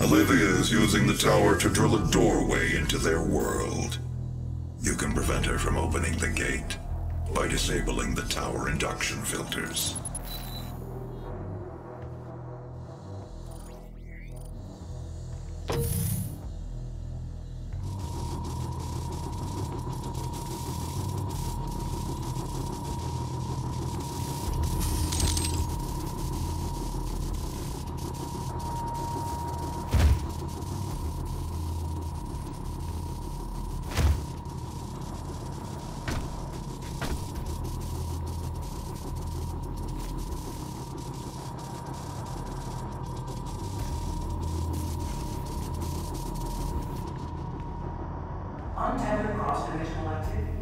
Olivia is using the tower to drill a doorway into their world. You can prevent her from opening the gate by disabling the tower induction filters. 发现。